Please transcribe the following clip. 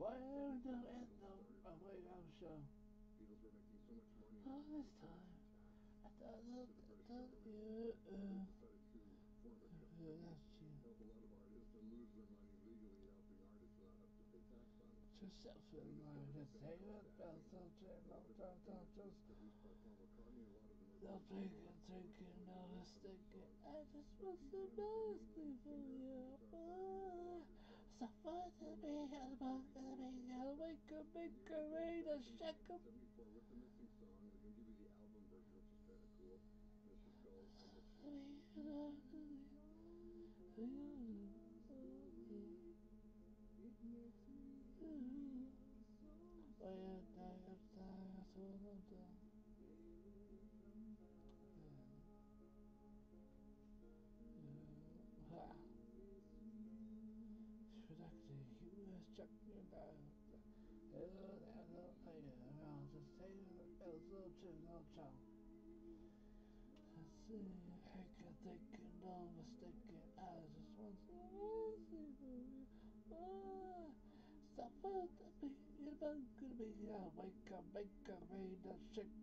Why are you end up a wake up show? All this time, I thought that, you, uh, uh, that's you. Yourself in mind, just say that bells don't turn, don't, don't, don't, just not drinking, drinking, no thinking. I just want the best thing for you. Oh, suffer to be a to a a a. Oh yeah, of die, so I'm done. Productive, US Chuck Hello, I see, I can think no mistaken. I just want to. Oh, stop it, you're not gonna be, yeah, wake up, make a rain, shake